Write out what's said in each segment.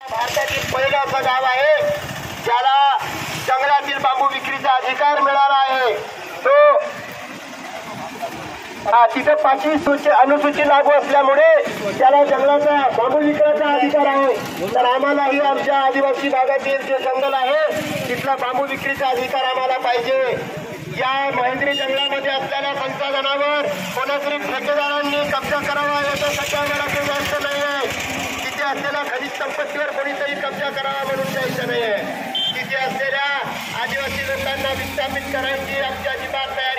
भारतातील पहिलं असं गाव आहे ज्याला जंगलातील बांबू विक्रीचा अधिकार मिळाला आहे. तो हा, तिथे पाचवी सूची अनुसूची लागू असल्यामुळे त्याला जंगलाचा बांबू विक्रीचा अधिकार आहे. तर आम्हालाही आमच्या आदिवासी भागातील जे जंगल आहे तिथला बांबू विक्रीचा अधिकार आम्हाला पाहिजे. या महेंद्री जंगलामध्ये असलेल्या संसाधनावर कोणातरी ठेकेदारांनी कब्जा करावा याचा सध्या असलेल्या खनिज संपत्तीवर कोणीतरी कब्जा करावा म्हणून द्यायचं नाही तिथे आदिवासी लोकांना विस्थापित करायची आमची अजिबात तयारी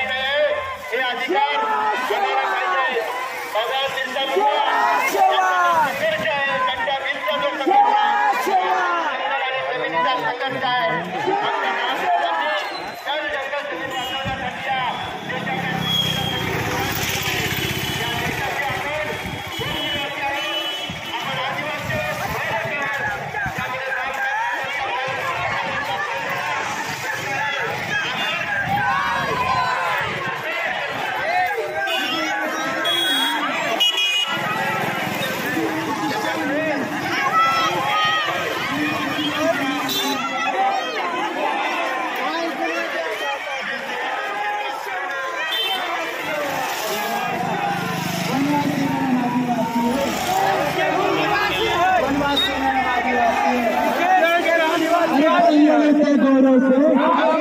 ಗೌರವಿಸಿ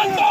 What the?